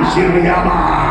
Martin